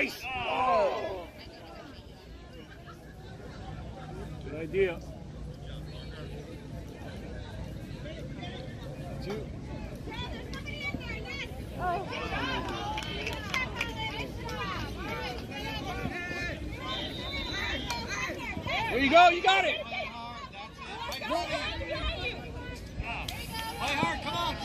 Nice! Oh. Good idea. There you go, you got it!